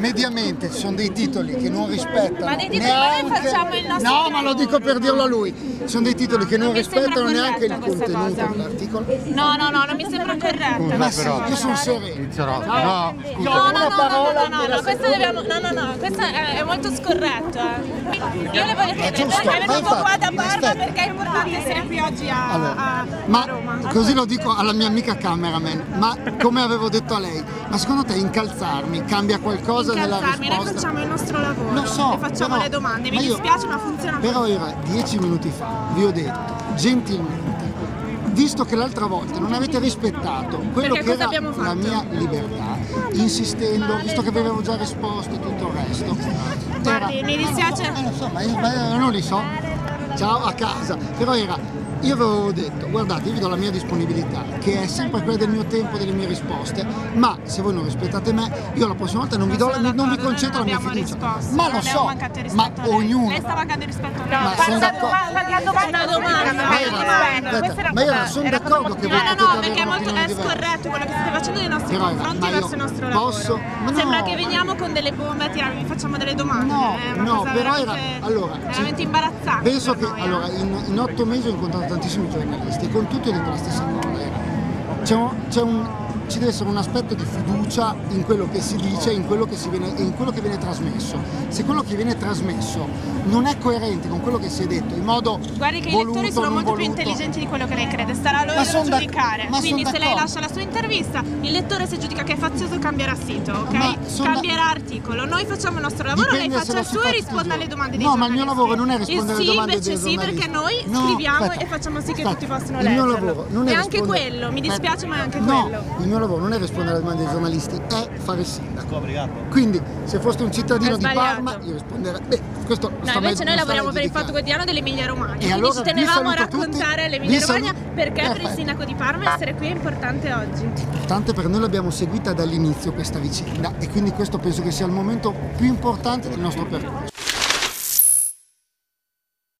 mediamente ci sono dei titoli che non rispettano Ma dei titoli, ma noi neanche... facciamo il nostro No, ma lo dico per dirlo a lui. Ci sono dei titoli che non, Non rispettano neanche il contenuto dell'articolo. No, no, no, non mi sembra corretta. Ma sì, io sono sereno. Inizierò. No, No, no, no, no, no, no, questo dobbiamo, no, no, no, questo è, molto scorretto. eh. Io le voglio chiedere, è venuto qua da. Essere qui oggi a, a, Allora, a ma Roma? così lo dico alla mia amica cameraman, ma come avevo detto a lei, ma secondo te incalzarmi cambia qualcosa nella Incalzarmi, noi risposta? facciamo il nostro lavoro Lo so, e facciamo però- le domande. Mi ma io- dispiace ma funziona Però era dieci minuti fa, vi ho detto, gentilmente, visto che l'altra volta non avete rispettato quello Perché che era la mia libertà, insistendo, visto che vi avevo già risposto e tutto il resto. Guardi, mi dispiace. Eh, lo so, ma io, ma io non li so. Ciao a casa. Però era. Io avevo detto, guardate, io vi do la mia disponibilità, che è sempre quella del mio tempo, delle mie risposte, ma se voi non rispettate me, io la prossima volta non vi, do, non vi d'accordo, concentro la mia non fiducia. abbiamo risposto, Ma lo non so, ma ognuno. Lei sta mancando di rispetto a Ma noi. sono d'accordo. una domanda. Ma io, ma sono d'accordo che voi No, no, no, perché è, molto, è scorretto quello che state facendo nei nostri Però, confronti ma verso il nostro lavoro. posso- ma no. Sembra che veniamo con delle bombe a tirarvi, facciamo delle domande. No, è una no, cosa però era. veramente- Allora, veramente imbarazzante. Penso che eh. allora, in, in otto mesi ho incontrato tantissimi giornalisti e con tutti detto la stessa cosa. un, c'è un- ci deve essere un aspetto di fiducia in quello che si dice e in quello che, si viene, in quello che viene trasmesso. Se quello che viene trasmesso non è coerente con quello che si è detto in modo Guardi che i voluto, lettori sono molto più voluto, intelligenti di quello che lei crede, starà a loro da giudicare. Quindi se lei lascia la sua intervista, il lettore se giudica che è fazioso cambierà sito, ok? Son da- Cambierà articolo. Noi facciamo il nostro lavoro, Dipende lei faccia il suo e risponda alle domande dei No, ma il mio giornalisti. lavoro non è rispondere alle sì, domande invece dei sì, perché giornalisti. noi No, scriviamo aspetta, e facciamo sì che aspetta. tutti possano Il mio lavoro non è E anche quello, mi dispiace ma è anche quello. Lavoro non è rispondere alle domande dei giornalisti, è fare il sindaco. Quindi, se foste un cittadino di. Parma, io risponderei. Beh, questo No, sta invece noi lavoriamo per il Fatto. Quotidiano dell'Emilia Romagna, E quindi allora ci tenevamo a raccontare l'Emilia Romagna perché per il sindaco di Parma essere qui è importante oggi. Importante perché noi l'abbiamo seguita dall'inizio questa vicenda e quindi questo penso che sia il momento più importante del nostro percorso.